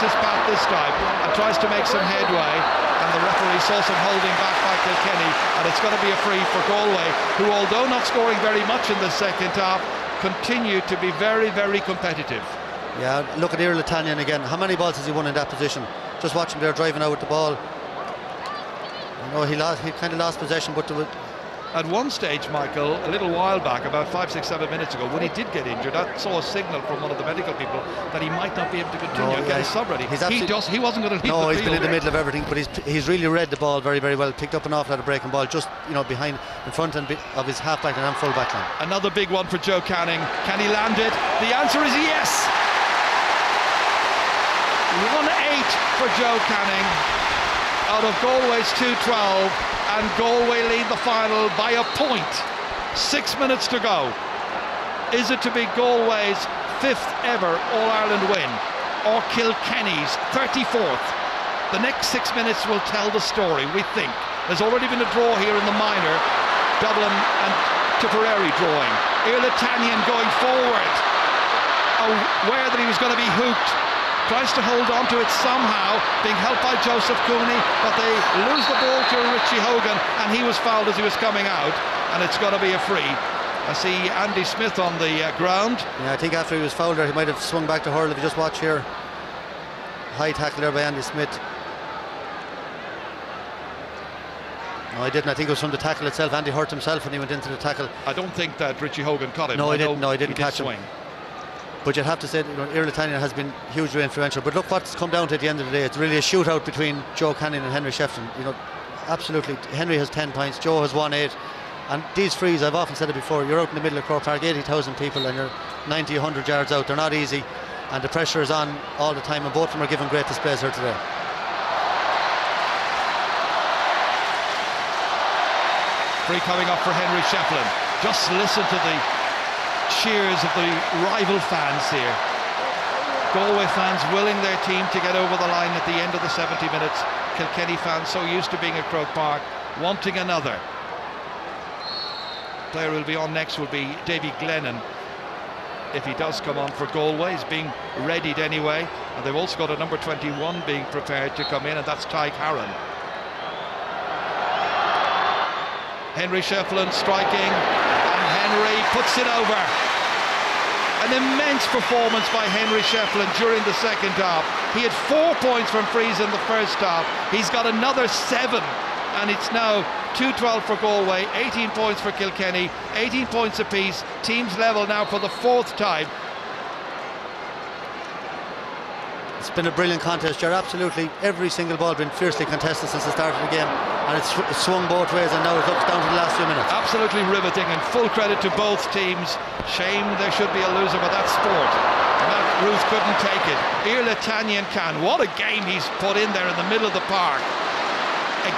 takes his this time and tries to make some headway. And the referee saw some holding back by Kilkenny, and it's going to be a free for Galway, who, although not scoring very much in the second half, continue to be very, very competitive. Yeah, look at Iarla Tannian again. How many balls has he won in that position? Just watch him there driving out with the ball. You know, he lost, he kind of lost possession, but there at one stage, Michael, a little while back, about five, six, seven minutes ago, when he did get injured, I saw a signal from one of the medical people that he might not be able to continue no, against yeah, somebody. he just he wasn't going to leave No, he's been in the middle of everything, but he's he's really read the ball very, very well. Picked up an awful lot of breaking ball, just you know behind, in front and of his half-back and full-back line. Another big one for Joe Canning. Can he land it? The answer is yes. One eight for Joe Canning out of Galway's 212 and Galway lead the final by a point. Six minutes to go. Is it to be Galway's fifth ever All Ireland win or Kilkenny's 34th? The next six minutes will tell the story, we think. There's already been a draw here in the minor, Dublin and Tipperary drawing. Iarla Tannian going forward, oh, aware that he was going to be hooked tries to hold on to it somehow, being helped by Joseph Cooney, but they lose the ball to Richie Hogan, and he was fouled as he was coming out, and it's got to be a free. I see Andy Smith on the uh, ground. Yeah, I think after he was fouled there, he might have swung back to hurl. If you just watch here, high tackle there by Andy Smith. No, I didn't. I think it was from the tackle itself. Andy hurt himself when he went into the tackle. I don't think that Richie Hogan caught him. No, I, I didn't. No, I didn't catch him. But you'd have to say you know, has been hugely influential. But look what's come down to at the end of the day. It's really a shootout between Joe Canning and Henry Shefflin. You know, absolutely. Henry has 10 points, Joe has won 8. And these frees, I've often said it before, you're out in the middle of Croke Park, 80,000 people, and you're 90, 100 yards out. They're not easy, and the pressure is on all the time, and both of them are giving great displays here today. Free coming up for Henry Shefflin. Just listen to the cheers of the rival fans here. Galway fans willing their team to get over the line at the end of the 70 minutes. Kilkenny fans so used to being at Croke Park, wanting another. Player who will be on next will be Davy Glennon. If he does come on for Galway, he's being readied anyway. And they've also got a number 21 being prepared to come in, and that's Tadhg Haran. Henry Shefflin striking, Henry puts it over. An immense performance by Henry Shefflin during the second half. He had four points from frees in the first half. He's got another seven, and it's now 2-12 for Galway, 18 points for Kilkenny, 18 points apiece. Teams level now for the fourth time. It's been a brilliant contest, You're Absolutely every single ball been fiercely contested since the start of the game, and it's swung both ways, and now it looks down to the last few minutes. Absolutely riveting, and full credit to both teams. Shame there should be a loser, but that's sport. Matt Ruth couldn't take it. Iarla Tannian can. What a game he's put in there in the middle of the park.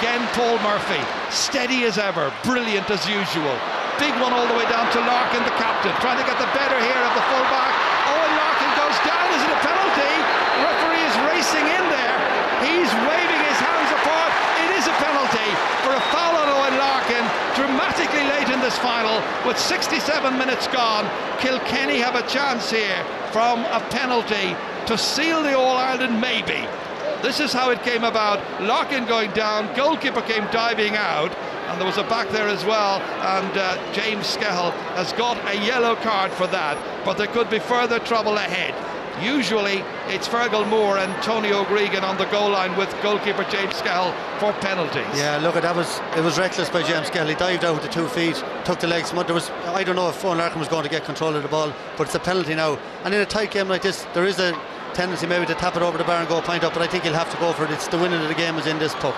Again, Paul Murphy, steady as ever, brilliant as usual. Big one all the way down to Larkin, the captain, trying to get the better here of the fullback. Oh, Eoin Larkin goes down. Is it a penalty? referee is racing in there. He's waving his hands apart. It is a penalty for a foul on Eoin Larkin dramatically late in this final with 67 minutes gone. Kilkenny have a chance here from a penalty to seal the All Ireland maybe. This is how it came about. Larkin going down, goalkeeper came diving out, and there was a back there as well. And uh, James Skehill has got a yellow card for that, but there could be further trouble ahead. Usually it's Fergal Moore and Tony Óg Regan on the goal line with goalkeeper James Skehill for penalties. Yeah, look, at that was it was reckless by James Skehill. He dived out with the two feet, took the legs. There was I don't know if Eoin Larkin was going to get control of the ball, but it's a penalty now. And in a tight game like this, there is a tendency maybe to tap it over the bar and go point up, but I think he'll have to go for it. It's the winning of the game is in this puck.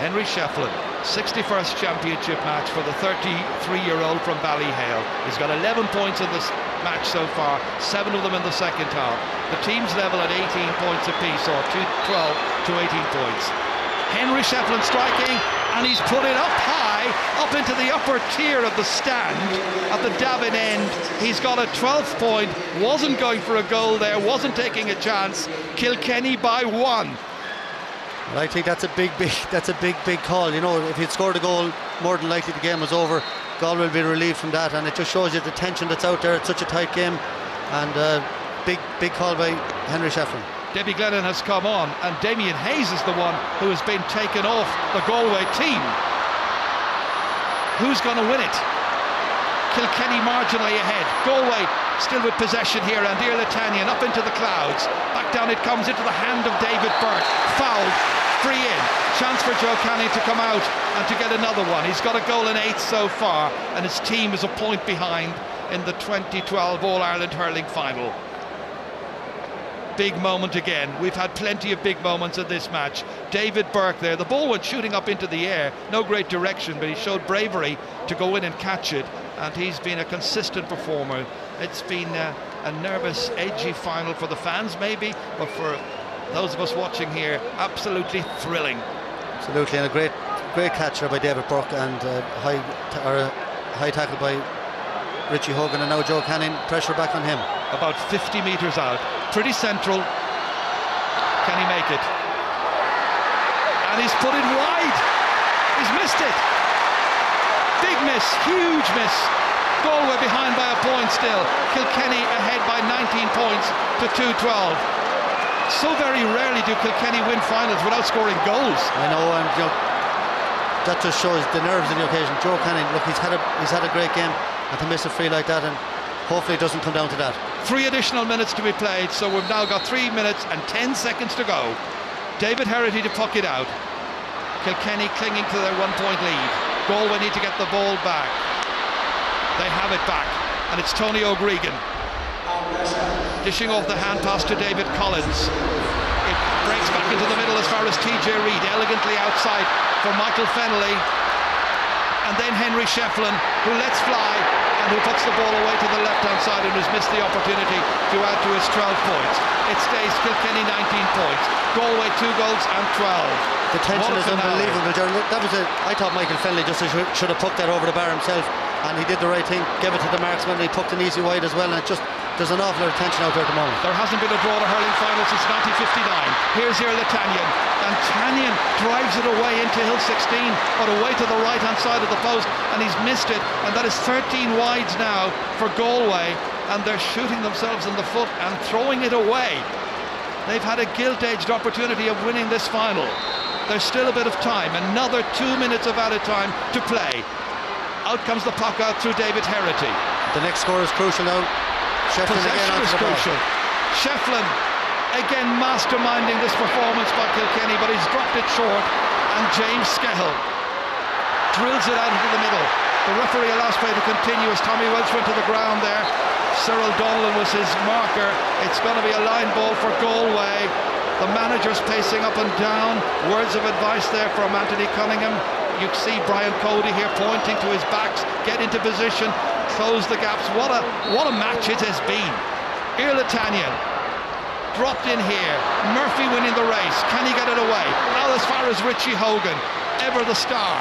Henry Shefflin, 61st championship match for the 33-year-old from Ballyhale. He's got 11 points in this match so far, seven of them in the second half. The team's level at 18 points apiece, or 12 to 18 points. Henry Shefflin striking, and he's put it up high, up into the upper tier of the stand at the Davin end. He's got a 12th point, wasn't going for a goal there, wasn't taking a chance. Kilkenny by one. Well, I think that's a big, big, that's a big, big call. You know, if he'd scored a goal, more than likely the game was over. Galway will be relieved from that, and it just shows you the tension that's out there. It's such a tight game, and uh, big, big call by Henry Shefflin. Davy Glennon has come on, and Damien Hayes is the one who has been taken off the Galway team. Who's going to win it? Kilkenny marginally ahead. Galway still with possession here, and Iarla Tannian up into the clouds. Back down it comes into the hand of David Burke. Fouled, free in. Chance for Joe Canning to come out and to get another one. He's got a goal in eight so far, and his team is a point behind in the 2012 All Ireland hurling final. Big moment again. We've had plenty of big moments in this match. David Burke there. The ball went shooting up into the air. No great direction, but he showed bravery to go in and catch it and he's been a consistent performer. It's been a, a nervous, edgy final for the fans, maybe, but for those of us watching here, absolutely thrilling. Absolutely, and a great, great catcher by David Burke and uh, high, or a high tackle by Richie Hogan, and now Joe Canning. Pressure back on him. About 50 metres out, pretty central. Can he make it? And he's put it wide. He's missed it. Big miss, huge miss. Galway behind by a point still. Kilkenny ahead by 19 points to 2-12. So very rarely do Kilkenny win finals without scoring goals. I know, and you know, that just shows the nerves in the occasion. Joe Canning, look, he's had a he's had a great game, and to miss a free like that, and hopefully it doesn't come down to that. Three additional minutes to be played, so we've now got three minutes and 10 seconds to go. David Herity to puck it out. Kilkenny clinging to their one-point lead. Galway need to get the ball back. They have it back, and it's Tony Óg Regan dishing off the hand pass to David Collins. It breaks back into the middle as far as TJ Reid, elegantly outside for Michael Fennelly. And then Henry Shefflin, who lets fly and who puts the ball away to the left-hand side and has missed the opportunity to add to his 12 points. It stays Kilkenny 19 points, Galway 2 goals and 12. The tension is unbelievable, Jerry. That was a. I thought Michael Fennelly just should have put that over the bar himself, and he did the right thing. Gave it to the marksman. And he took an easy wide as well, and it just there's an awful lot of tension out there at the moment. There hasn't been a draw in hurling final since 1959. Here's Iarla Tannian, and Tannian drives it away into Hill 16, but away to the right hand side of the post, and he's missed it. And that is 13 wides now for Galway, and they're shooting themselves in the foot and throwing it away. They've had a gilt-edged opportunity of winning this final. There's still a bit of time. Another two minutes of added time to play. Out comes the puck out through David Herity. The next score is crucial now. Shefflin Possession is crucial. Shefflin again masterminding this performance by Kilkenny, but he's dropped it short. And James Skehill drills it out into the middle. The referee allows play to continue as Tommy Walsh went to the ground there. Cyril Donnellan was his marker. It's going to be a line ball for Galway. The manager's pacing up and down. Words of advice there from Anthony Cunningham. You see Brian Cody here pointing to his backs. Get into position. Close the gaps. What a what a match it has been. Iarla Tannian dropped in here. Murphy winning the race. Can he get it away? Now as far as Richie Hogan, ever the star.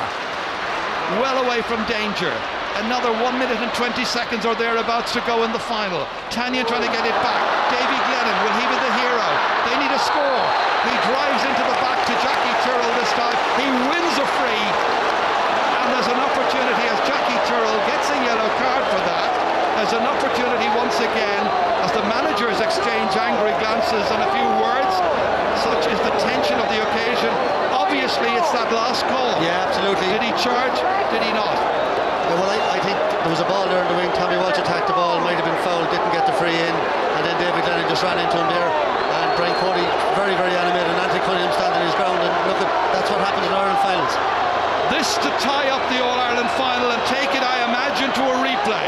Well away from danger. Another 1 minute and 20 seconds or thereabouts to go in the final. Tannian trying to get it back. Davy Glennon, will he be the hero? They need a score. He drives into the back to Jackie Tyrrell this time. He wins a free. And there's an opportunity as Jackie Tyrrell gets a yellow card for that. There's an opportunity once again as the managers exchange angry glances and a few words. Such is the tension of the occasion. Obviously, it's that last call. Yeah, absolutely. Did he charge? Did he not? well, I, I, think there was a ball there in the wing. Tommy Walsh attacked the ball, might have been fouled, didn't get the free in, Davy Glennon just ran into him there. And Brian Cody, very, very animated, and Anthony Cunningham standing his ground. And look, at, that's what happens in Ireland finals. This to tie up the All Ireland final and take it, I imagine, to a replay.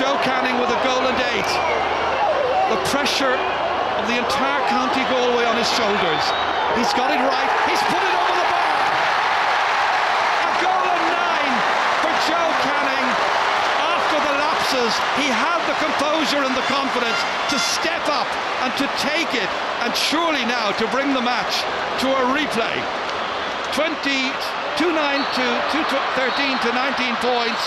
Joe Canning with a goal and eight. The pressure of the entire County Galway on his shoulders. He's got it right. He's put it over the bar. A goal and nine for Joe Canning. After the he had the composure and the confidence to step up and to take it, and surely now to bring the match to a replay. 20, 2 9 to 2 13 to 19 points,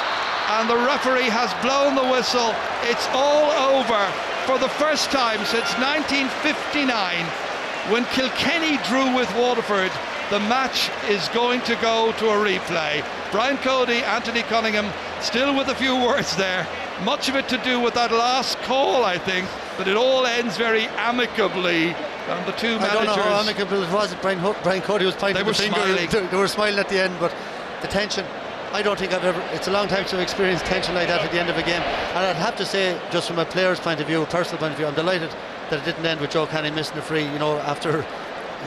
and the referee has blown the whistle. It's all over for the first time since 1959 when Kilkenny drew with Waterford. The match is going to go to a replay. Brian Cody, Anthony Cunningham, still with a few words there. Much of it to do with that last call, I think, but it all ends very amicably And the two I managers. don't know how amicable it was. Brian, Ho- Brian Cody was pointing They the were finger. smiling. They, they were smiling at the end, but the tension. I don't think I've ever. It's a long time to experience tension like that at the end of a game. And I'd have to say, just from a player's point of view, a personal point of view, I'm delighted that it didn't end with Joe Canning missing the free. You know, after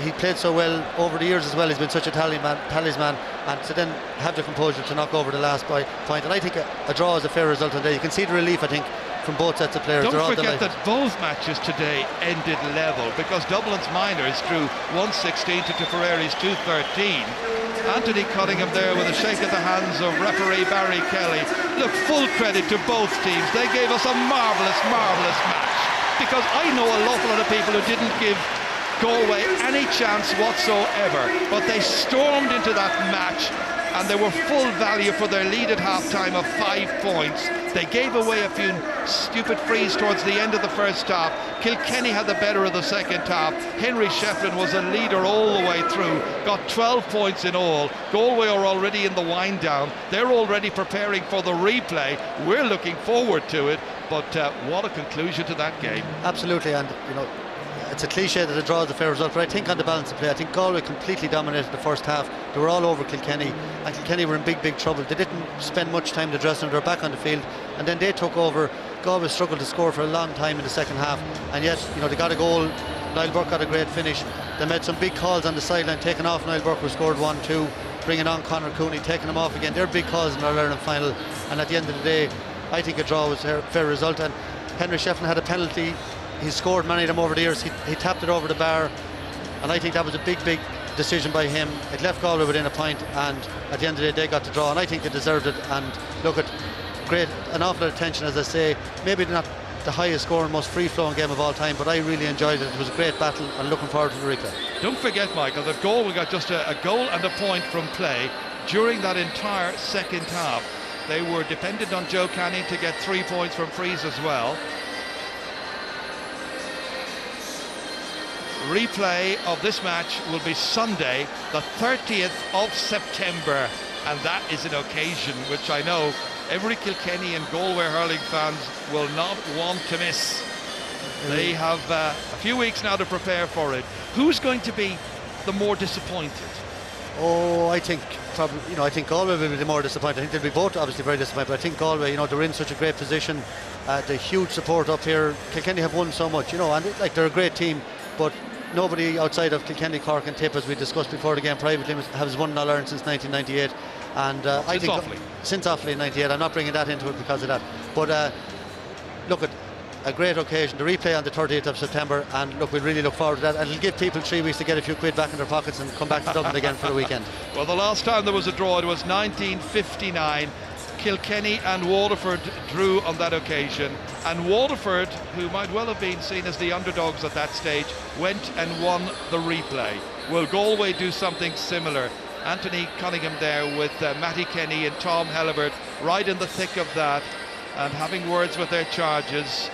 he played so well over the years as well. He's been such a talisman, talisman and to then have the composure to knock over the last by point. And I think a, a draw is a fair result today. You can see the relief, I think, from both sets of players. Don't forget that both matches today ended level because Dublin's Minors drew 116 to Tipperary's 213. Anthony Cunningham there with a shake of the hands of referee Barry Kelly. Look, full credit to both teams. They gave us a marvellous, marvellous match because I know a lot of people who didn't give Galway any chance whatsoever, but they stormed into that match and they were full value for their lead at half-time of five points. They gave away a few stupid frees towards the end of the first half. Kilkenny had the better of the second half. Henry Shefflin was a leader all the way through, got 12 points in all. Galway are already in the wind down. They're already preparing for the replay. We're looking forward to it, but uh, what a conclusion to that game. Absolutely, and you know, it's a cliche that a draw is a fair result, but I think on the balance of play, I think Galway completely dominated the first half. They were all over Kilkenny, and Kilkenny were in big, big trouble. They didn't spend much time in the dressing room, they were back on the field, and then they took over. Galway struggled to score for a long time in the second half, and yet, you know, they got a goal. Niall Burke got a great finish. They made some big calls on the sideline, taking off Niall Burke, who scored 1 2, bringing on Conor Cooney, taking him off again. They're big calls in our Ireland final, and at the end of the day, I think a draw was a fair result. And Henry Shefflin had a penalty he's scored many of them over the years. He, he, tapped it over the bar, and I think that was a big, big decision by him. It left Galway within a point, and at the end of the day, they got the draw, and I think they deserved it. And look at great, an awful lot of as I say. Maybe not the highest scoring, most free-flowing game of all time, but I really enjoyed it. It was a great battle, and looking forward to the replay. Don't forget, Michael, that Galway got just a, a goal and a point from play during that entire second half. They were dependent on Joe Canning to get three points from frees as well. Replay of this match will be Sunday, the 30th of September, and that is an occasion which I know every Kilkenny and Galway hurling fans will not want to miss. They have uh, a few weeks now to prepare for it. Who's going to be the more disappointed? Oh, I think probably, you know, I think Galway will be the more disappointed. I think they'll be both obviously very disappointed, but I think Galway, you know, they're in such a great position. Uh, the huge support up here. Kilkenny have won so much, you know, and like they're a great team, but nobody outside of Kilkenny, Cork, and Tip, as we discussed before the game privately, has won an All Ireland since 1998. And uh, I think since Offaly in '98, I'm not bringing that into it because of that. But uh, look at a great occasion, the replay on the 30th of September, and look, we really look forward to that. And it'll give people three weeks to get a few quid back in their pockets and come back to Dublin again for the weekend. Well, the last time there was a draw, it was 1959. Kilkenny and Waterford drew on that occasion, and Waterford, who might well have been seen as the underdogs at that stage, went and won the replay. Will Galway do something similar? Anthony Cunningham there with uh, Matty Kenny and Tom Helebert right in the thick of that, and having words with their charges.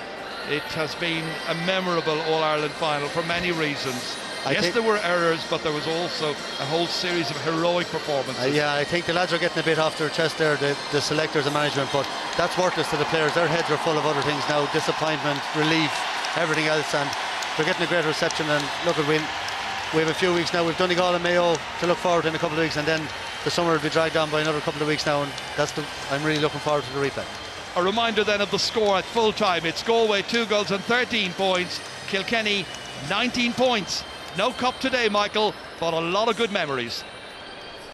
It has been a memorable All Ireland final for many reasons. I yes, there were errors, but there was also a whole series of heroic performances. Uh, yeah, I think the lads are getting a bit off their chest there, the, the selectors and management, but that's worthless to the players. Their heads are full of other things now disappointment, relief, everything else, and they're getting a great reception. And look, at we, we have a few weeks now. We've done Donegal and Mayo to look forward to in a couple of weeks, and then the summer will be dragged on by another couple of weeks now, and that's the, I'm really looking forward to the replay. A reminder then of the score at full time. It's Galway 2 goals and 13 points. Kilkenny 19 points. No cup today, Michael, but a lot of good memories.